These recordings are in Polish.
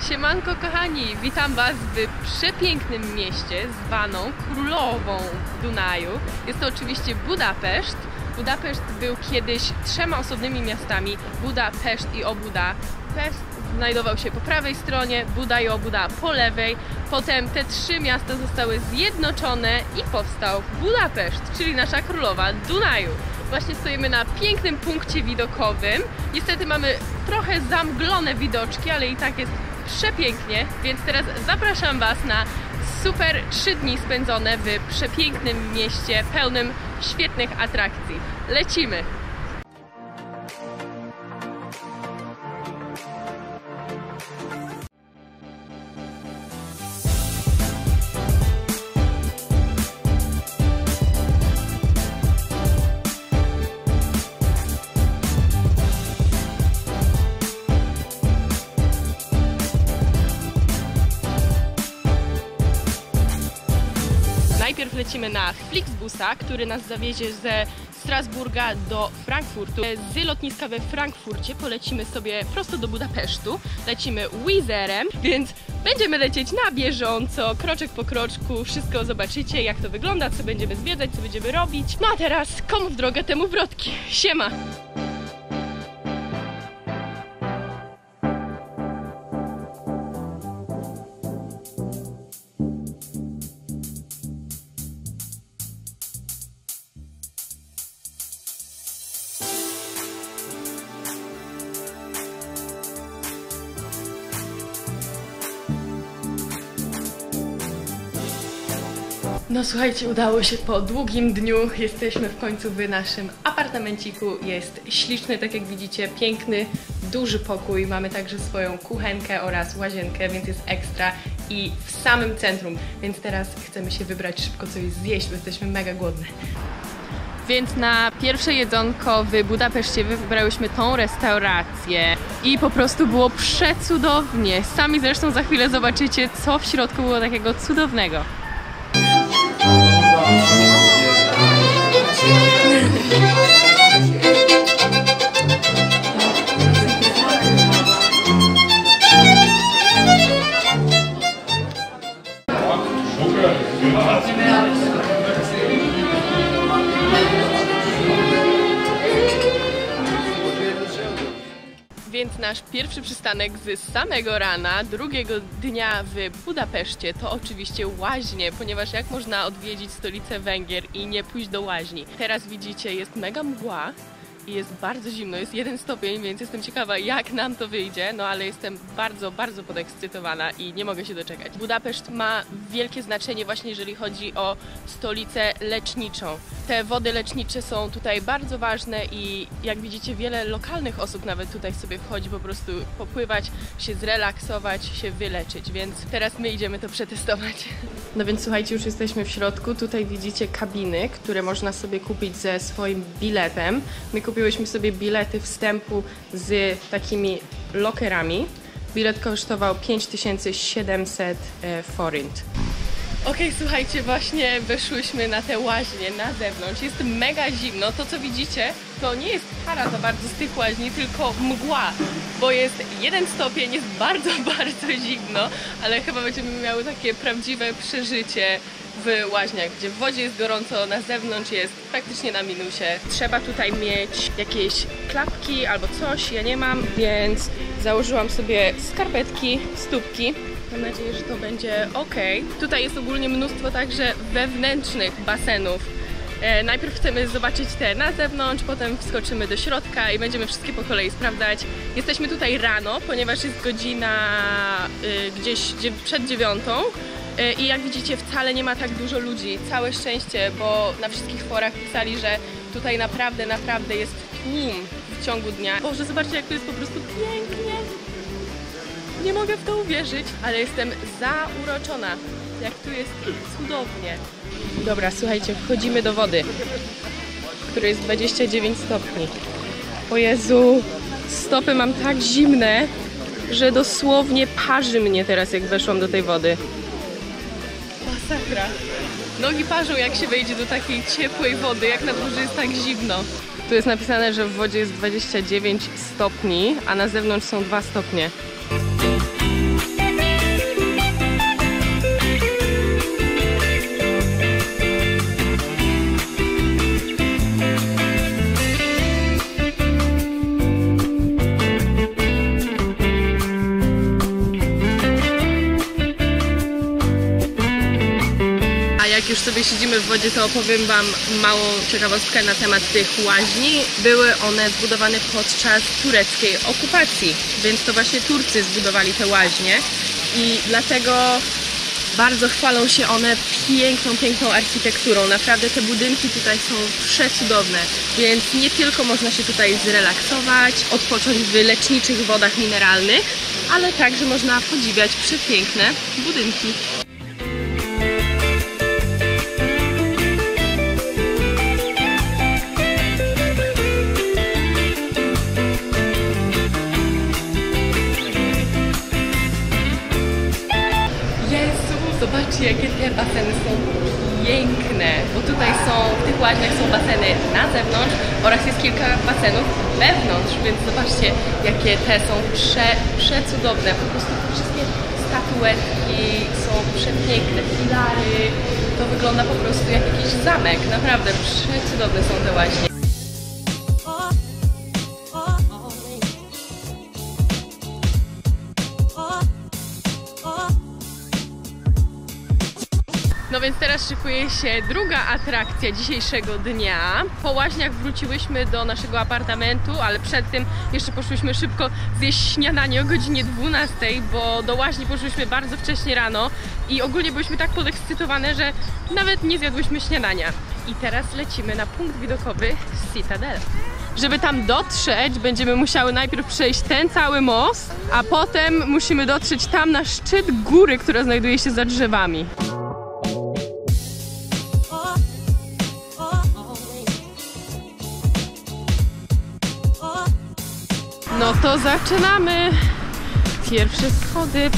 Siemanko kochani, witam Was w przepięknym mieście zwaną Królową Dunaju. Jest to oczywiście Budapeszt. Budapeszt był kiedyś trzema osobnymi miastami, Budapeszt i Obuda. Pest znajdował się po prawej stronie, Buda i Obuda po lewej. Potem te trzy miasta zostały zjednoczone i powstał Budapeszt, czyli nasza królowa Dunaju. Właśnie stoimy na pięknym punkcie widokowym. Niestety mamy trochę zamglone widoczki, ale i tak jest przepięknie, więc teraz zapraszam Was na super trzy dni spędzone w przepięknym mieście pełnym świetnych atrakcji. Lecimy! Najpierw lecimy na Flixbusa, który nas zawiezie ze Strasburga do Frankfurtu. Z lotniska we Frankfurcie polecimy sobie prosto do Budapesztu. Lecimy Wizerem, więc będziemy lecieć na bieżąco, kroczek po kroczku. Wszystko zobaczycie, jak to wygląda, co będziemy zwiedzać, co będziemy robić. No a teraz komu w drogę, temu wrotki. Siema! No słuchajcie, udało się po długim dniu. Jesteśmy w końcu w naszym apartamenciku. Jest śliczny, tak jak widzicie, piękny, duży pokój. Mamy także swoją kuchenkę oraz łazienkę, więc jest ekstra i w samym centrum. Więc teraz chcemy się wybrać szybko coś zjeść, bo jesteśmy mega głodne. Więc na pierwsze jedzonko w Budapeszcie wybrałyśmy tą restaurację i po prostu było przecudownie. Sami zresztą za chwilę zobaczycie, co w środku było takiego cudownego. Pierwszy przystanek z samego rana, drugiego dnia w Budapeszcie to oczywiście łaźnie, ponieważ jak można odwiedzić stolicę Węgier i nie pójść do łaźni? Teraz widzicie, jest mega mgła i jest bardzo zimno, jest jeden stopień, więc jestem ciekawa jak nam to wyjdzie, no ale jestem bardzo, bardzo podekscytowana i nie mogę się doczekać. Budapeszt ma wielkie znaczenie właśnie jeżeli chodzi o stolicę leczniczą. Te wody lecznicze są tutaj bardzo ważne i jak widzicie wiele lokalnych osób nawet tutaj sobie wchodzi po prostu popływać, się zrelaksować, się wyleczyć, więc teraz my idziemy to przetestować. No więc słuchajcie, już jesteśmy w środku. Tutaj widzicie kabiny, które można sobie kupić ze swoim biletem. My kupiłyśmy sobie bilety wstępu z takimi lokerami. Bilet kosztował 5700 e, forint. Okej, słuchajcie, właśnie weszłyśmy na te łaźnie na zewnątrz. Jest mega zimno. To, co widzicie, to nie jest para za bardzo z tych łaźni, tylko mgła, bo jest jeden stopień, jest bardzo, bardzo zimno, ale chyba będziemy miały takie prawdziwe przeżycie w łaźniach, gdzie w wodzie jest gorąco, na zewnątrz jest praktycznie na minusie. Trzeba tutaj mieć jakieś klapki albo coś, ja nie mam, więc założyłam sobie skarpetki, stópki. Mam nadzieję, że to będzie ok. Tutaj jest ogólnie mnóstwo także wewnętrznych basenów. E, najpierw chcemy zobaczyć te na zewnątrz, potem wskoczymy do środka i będziemy wszystkie po kolei sprawdzać. Jesteśmy tutaj rano, ponieważ jest godzina y, gdzieś przed dziewiątą. E, I jak widzicie, wcale nie ma tak dużo ludzi. Całe szczęście, bo na wszystkich forach pisali, że tutaj naprawdę, naprawdę jest tłum w ciągu dnia. Boże, zobaczcie, jak to jest po prostu pięknie. Nie mogę w to uwierzyć, ale jestem zauroczona. Jak tu jest cudownie. Dobra, słuchajcie, wchodzimy do wody, który jest 29 stopni. O Jezu, stopy mam tak zimne, że dosłownie parzy mnie teraz, jak weszłam do tej wody. Masakra. Nogi parzą, jak się wejdzie do takiej ciepłej wody, jak na dworze jest tak zimno. Tu jest napisane, że w wodzie jest 29 stopni, a na zewnątrz są 2 stopnie. Thank you. Sobie siedzimy w wodzie, to opowiem Wam małą ciekawostkę na temat tych łaźni. Były one zbudowane podczas tureckiej okupacji, więc to właśnie Turcy zbudowali te łaźnie i dlatego bardzo chwalą się one piękną, piękną architekturą. Naprawdę te budynki tutaj są przecudowne, więc nie tylko można się tutaj zrelaksować, odpocząć w leczniczych wodach mineralnych, ale także można podziwiać przepiękne budynki. Baseny są piękne, bo tutaj są, w tych łaźniach są baseny na zewnątrz oraz jest kilka basenów wewnątrz, więc zobaczcie jakie te są prze, przecudowne, po prostu wszystkie statuetki są przepiękne, filary, to wygląda po prostu jak jakiś zamek, naprawdę przecudowne są te łaźnie. Więc teraz szykuje się druga atrakcja dzisiejszego dnia. Po łaźniach wróciłyśmy do naszego apartamentu, ale przed tym jeszcze poszłyśmy szybko zjeść śniadanie o godzinie 12, bo do łaźni poszłyśmy bardzo wcześnie rano i ogólnie byliśmy tak podekscytowane, że nawet nie zjadłyśmy śniadania. I teraz lecimy na punkt widokowy Citadel. Żeby tam dotrzeć, będziemy musiały najpierw przejść ten cały most, a potem musimy dotrzeć tam na szczyt góry, która znajduje się za drzewami. To zaczynamy. Pierwsze schody.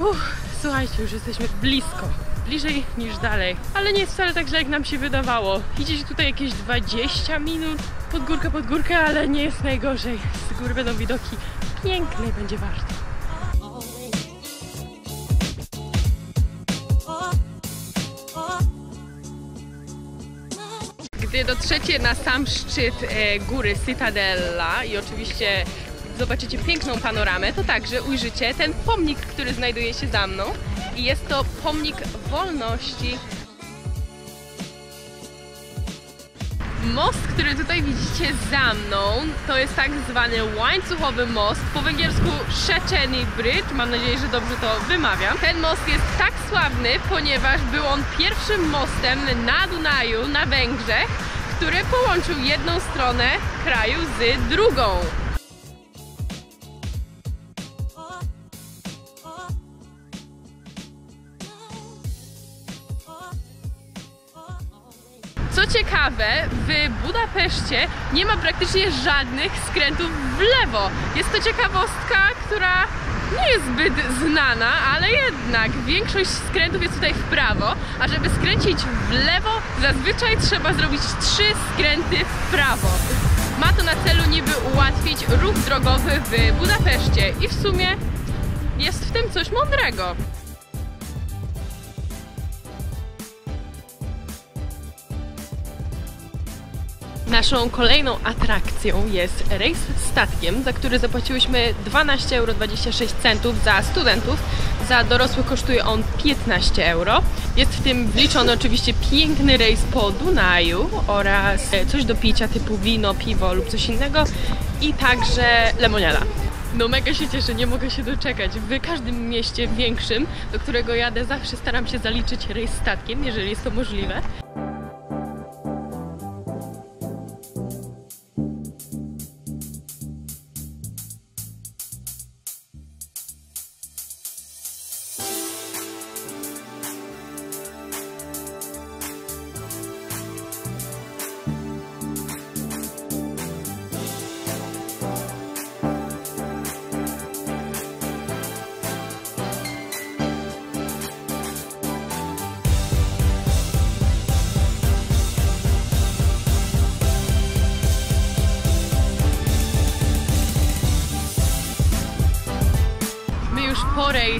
Uff, słuchajcie, już jesteśmy blisko. Bliżej niż dalej. Ale nie jest wcale tak źle, jak nam się wydawało. Idzie się tutaj jakieś 20 minut pod górkę, pod górkę, ale nie jest najgorzej. Z góry będą widoki piękne i będzie warto. Dotrzecie na sam szczyt e, góry Citadella i oczywiście zobaczycie piękną panoramę, to także ujrzycie ten pomnik, który znajduje się za mną. I jest to pomnik wolności. Most, który tutaj widzicie za mną, to jest tak zwany łańcuchowy most, po węgiersku Szeczeni Bridge, mam nadzieję, że dobrze to wymawiam. Ten most jest tak sławny, ponieważ był on pierwszym mostem na Dunaju, na Węgrzech, który połączył jedną stronę kraju z drugą. Co ciekawe, w Budapeszcie nie ma praktycznie żadnych skrętów w lewo. Jest to ciekawostka, która nie jest zbyt znana, ale jednak większość skrętów jest tutaj w prawo, a żeby skręcić w lewo, zazwyczaj trzeba zrobić trzy skręty w prawo. Ma to na celu niby ułatwić ruch drogowy w Budapeszcie i w sumie jest w tym coś mądrego. Naszą kolejną atrakcją jest rejs statkiem, za który zapłaciłyśmy 12,26 euro za studentów. Za dorosłych kosztuje on 15 euro. Jest w tym wliczony oczywiście piękny rejs po Dunaju oraz e, coś do picia typu wino, piwo lub coś innego i także lemoniada. No mega się cieszę, nie mogę się doczekać. W każdym mieście większym, do którego jadę, zawsze staram się zaliczyć rejs statkiem, jeżeli jest to możliwe.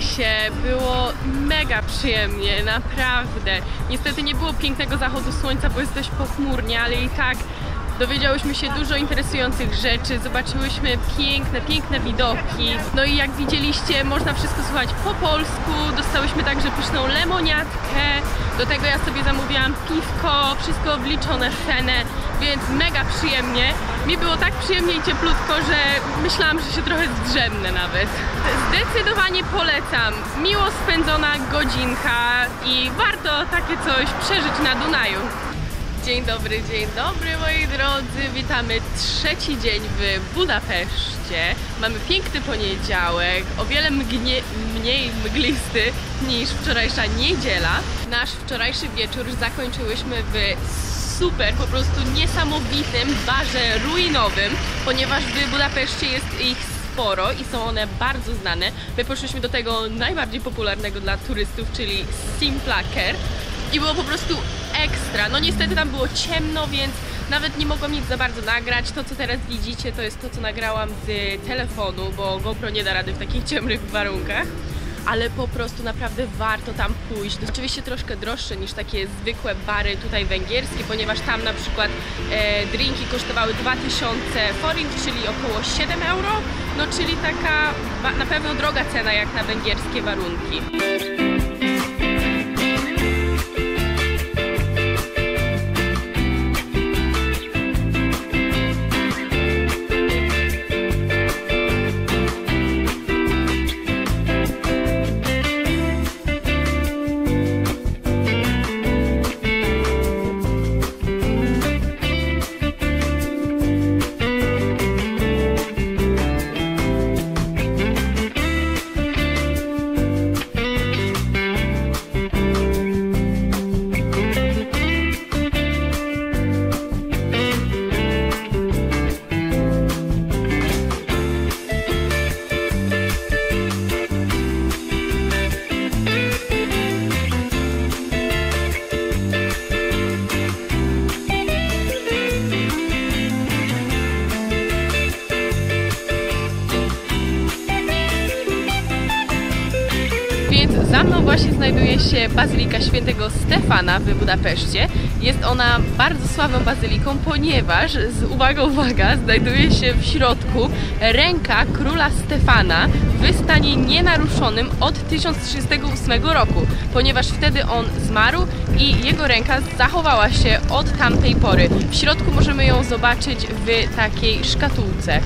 Rejsie było mega przyjemnie, naprawdę. Niestety nie było pięknego zachodu słońca, bo jest dość pochmurnie, ale i tak Dowiedziałyśmy się dużo interesujących rzeczy, zobaczyłyśmy piękne, piękne widoki. No i jak widzieliście, można wszystko słuchać po polsku. Dostałyśmy także pyszną lemoniatkę. Do tego ja sobie zamówiłam piwko, wszystko obliczone w cenę, więc mega przyjemnie. Mi było tak przyjemnie i cieplutko, że myślałam, że się trochę zdrzemnę nawet. Zdecydowanie polecam. Miło spędzona godzinka i warto takie coś przeżyć na Dunaju. Dzień dobry, dzień dobry moi drodzy. Witamy trzeci dzień w Budapeszcie. Mamy piękny poniedziałek, o wiele mgnie, mniej mglisty niż wczorajsza niedziela. Nasz wczorajszy wieczór zakończyłyśmy w super, po prostu niesamowitym barze ruinowym, ponieważ w Budapeszcie jest ich sporo i są one bardzo znane. My poszliśmy do tego najbardziej popularnego dla turystów, czyli Simplaker i było po prostu ekstra. No niestety tam było ciemno, więc nawet nie mogłam nic za bardzo nagrać. To co teraz widzicie to jest to co nagrałam z telefonu, bo GoPro nie da rady w takich ciemnych warunkach. Ale po prostu naprawdę warto tam pójść. To oczywiście troszkę droższe niż takie zwykłe bary tutaj węgierskie, ponieważ tam na przykład e, drinki kosztowały 2000 forint, czyli około 7 euro. No czyli taka na pewno droga cena jak na węgierskie warunki. Za mną właśnie znajduje się Bazylika Świętego Stefana w Budapeszcie. Jest ona bardzo sławną bazyliką, ponieważ, z uwaga, uwaga, znajduje się w środku ręka króla Stefana w stanie nienaruszonym od 1038 roku, ponieważ wtedy on zmarł i jego ręka zachowała się od tamtej pory. W środku możemy ją zobaczyć w takiej szkatułce.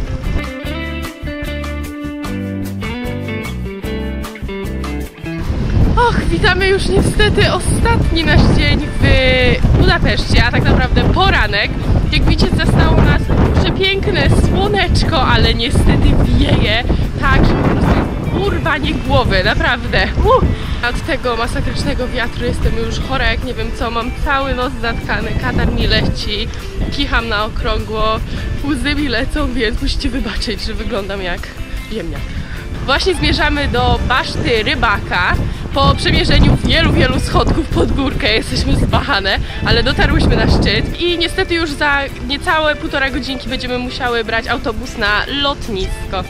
Och, witamy już niestety ostatni nasz dzień w Budapeszcie, a tak naprawdę poranek. Jak widzicie, zastało nas przepiękne słoneczko, ale niestety wieje tak, że po prostu urwanie głowy, naprawdę. Uh! Od tego masakrycznego wiatru jestem już chora, jak nie wiem co, mam cały nos zatkany, katar mi leci, kicham na okrągło, łzy mi lecą, więc musicie wybaczyć, że wyglądam jak ziemniak. Właśnie zmierzamy do baszty rybaka. Po przemierzeniu wielu, wielu schodków pod górkę jesteśmy zbachane, ale dotarłyśmy na szczyt i niestety już za niecałe półtora godzinki będziemy musiały brać autobus na lotnisko.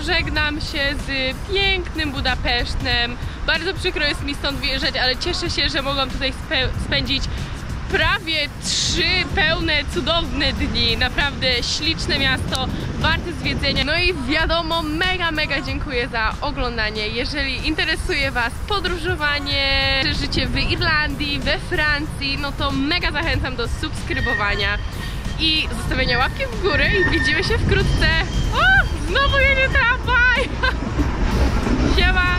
Żegnam się z pięknym Budapesztem. Bardzo przykro jest mi stąd wyjeżdżać, ale cieszę się, że mogłam tutaj spe- spędzić prawie trzy pełne, cudowne dni. Naprawdę śliczne miasto, warte zwiedzenia. No i wiadomo, mega, mega dziękuję za oglądanie. Jeżeli interesuje Was podróżowanie, życie w Irlandii, we Francji, no to mega zachęcam do subskrybowania. I zostawienia łapki w górę i widzimy się wkrótce. O, znowu jedzie tramwaj! Siema!